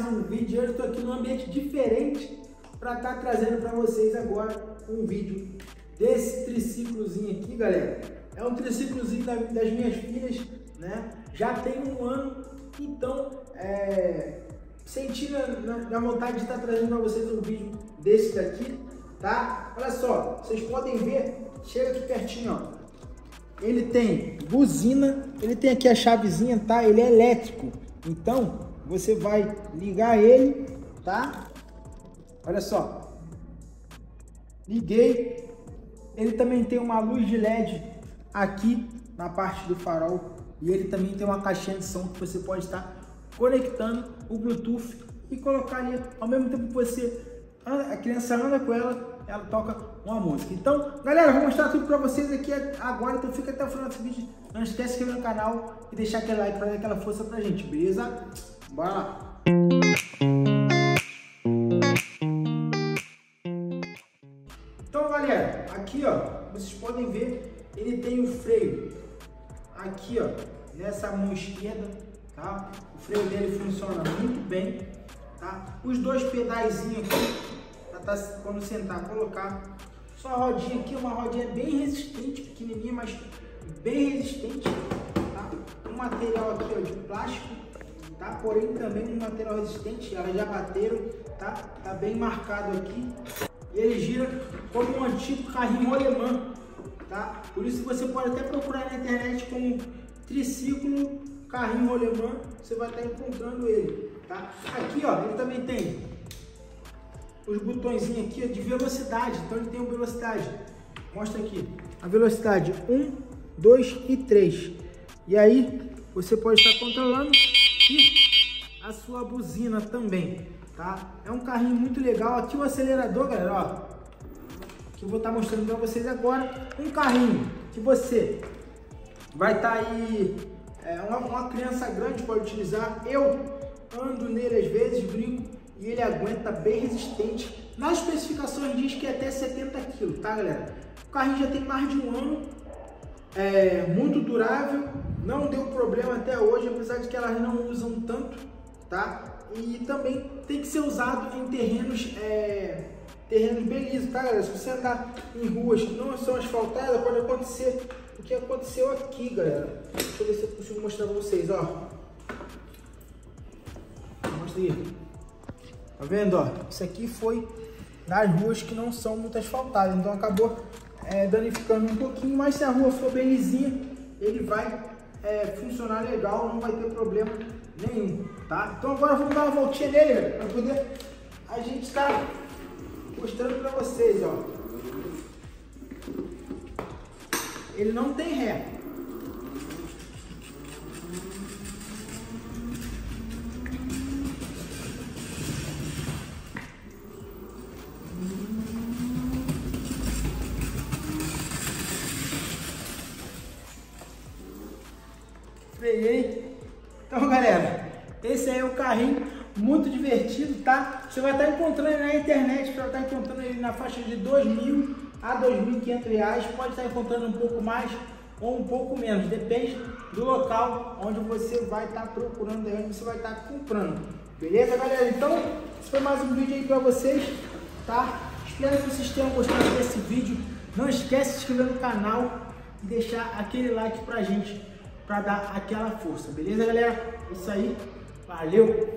mais um vídeo. Hoje estou aqui num ambiente diferente para estar tá trazendo para vocês agora um vídeo desse triciclozinho aqui, galera. É um triciclozinho das minhas filhas, né? Já tem um ano, então é, senti na, na, na vontade de estar tá trazendo para vocês um vídeo desse daqui, tá? Olha só, vocês podem ver, chega aqui pertinho, ó. Ele tem buzina, ele tem aqui a chavezinha, tá? Ele é elétrico. Então, você vai ligar ele, tá? Olha só. Liguei. Ele também tem uma luz de LED aqui na parte do farol. E ele também tem uma caixinha de som que você pode estar conectando o Bluetooth e colocar ali ao mesmo tempo que você a criança anda com ela, ela toca uma música. Então, galera, vou mostrar tudo pra vocês aqui agora, então fica até o final desse vídeo. Não esquece de se inscrever no canal e deixar aquele like pra dar aquela força pra gente, beleza? Bora lá! Então, galera, aqui ó, vocês podem ver, ele tem o freio aqui ó, nessa mão esquerda, tá? O freio dele funciona muito bem, tá? Os dois pedais aqui tá, quando sentar, colocar só a rodinha aqui, uma rodinha bem resistente, pequenininha, mas bem resistente, tá? Um material aqui, ó, de plástico, tá? Porém também um material resistente, elas já bateram, tá? Tá bem marcado aqui. E ele gira como um antigo carrinho alemão, tá? Por isso você pode até procurar na internet como triciclo carrinho alemão, você vai estar encontrando ele, tá? Aqui, ó, ele também tem os botõezinhos aqui de velocidade. Então ele tem uma velocidade. Mostra aqui. A velocidade 1, 2 e 3. E aí você pode estar controlando a sua buzina também, tá? É um carrinho muito legal. Aqui o acelerador, galera, ó. Que eu vou estar mostrando para vocês agora. Um carrinho que você vai estar aí... É, uma, uma criança grande pode utilizar. Eu ando nele às vezes, brinco e ele aguenta bem resistente. Nas especificações diz que é até 70 kg, tá galera? O carrinho já tem mais de um ano, é muito durável, não deu problema até hoje, apesar de que elas não usam tanto, tá? E também tem que ser usado em terrenos, é, terrenos belíssimos, tá galera? Se você andar em ruas que não são asfaltadas, pode acontecer o que aconteceu aqui, galera. Deixa eu ver se eu consigo mostrar pra vocês, ó. Mostra aí. Tá vendo, ó? Isso aqui foi nas ruas que não são muito asfaltadas, então acabou é, danificando um pouquinho, mas se a rua for bem lisinha, ele vai é, funcionar legal, não vai ter problema nenhum, tá? Então agora vamos dar uma voltinha nele, para poder a gente estar tá mostrando para vocês, ó. Ele não tem ré, Então, galera, esse aí é o carrinho muito divertido, tá? Você vai estar encontrando na internet, você vai estar encontrando ele na faixa de 2.000 a 2.500 reais. Pode estar encontrando um pouco mais ou um pouco menos, depende do local onde você vai estar procurando, onde você vai estar comprando. Beleza, galera? Então, esse foi mais um vídeo aí para vocês, tá? Espero que vocês tenham gostado desse vídeo. Não esquece de se inscrever no canal e deixar aquele like pra gente para dar aquela força, beleza, galera? Isso aí, valeu!